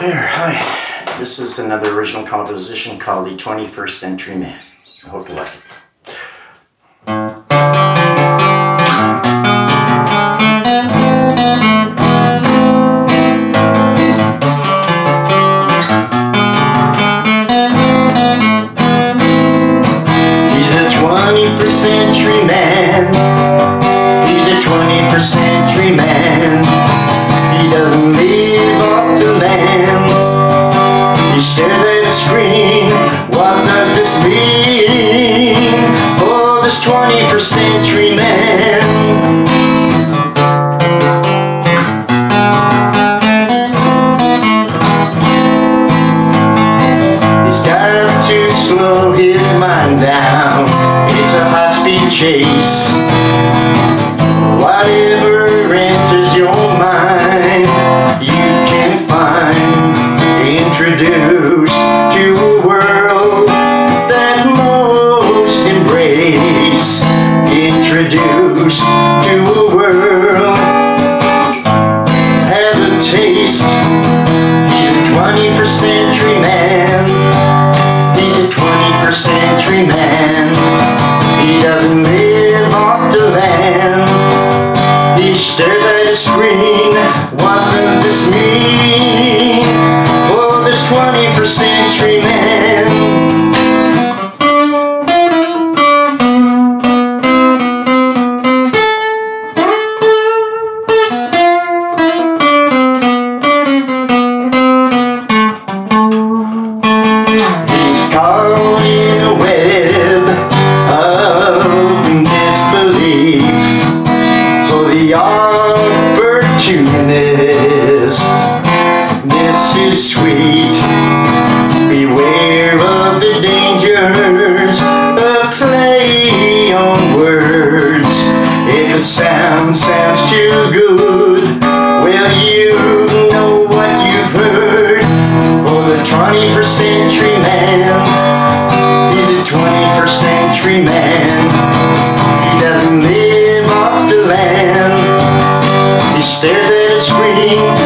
There, hi. This is another original composition called The 21st Century Man. I hope you like it. Screen. What does this mean for this 21st century man? He's got to slow his mind down. It's a high speed chase. 21st century man. He doesn't live off the land. He stares at a screen. What does this mean sound sounds too good, well, you know what you've heard. Oh, the 21st century man. He's a 21st century man. He doesn't live off the land. He stares at a screen.